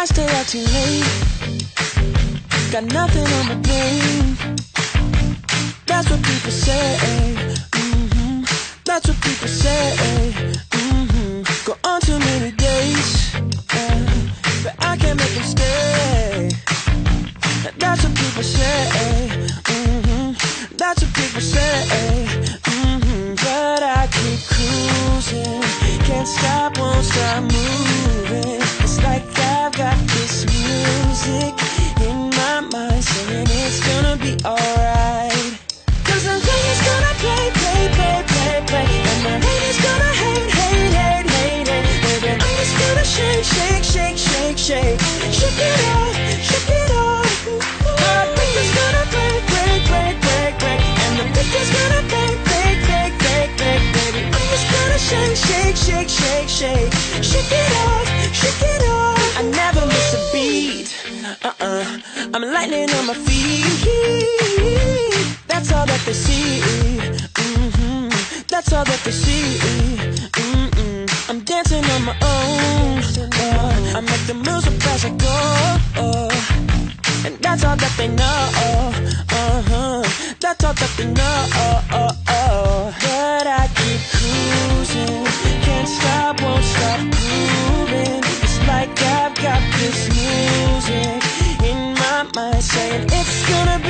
I stay out too late. Got nothing on my brain. That's what people say. hmm That's what people say. hmm Go on too many days, uh, but I can't make them stay. That's what people say. hmm That's what people say. hmm But I keep cruising, can't stop, won't stop moving. Shake, shake, shake, shake, shake. It off, shake it off. Heartbreak is gonna break, break, break, break, break. And the beat is gonna break, break, break, break, break, baby. I'm just gonna shake, shake, shake, shake, shake. Shake it off, shake it off. I never miss a beat. Uh-uh. I'm lightning on my feet. That's all that they see. hmm That's all that they see my own. Uh, I make the moves with as I go. Uh, and that's all that they know. Uh -huh. That's all that they know. But I keep cruising. Can't stop, won't stop moving. It's like I've got this music in my mind saying it's gonna be.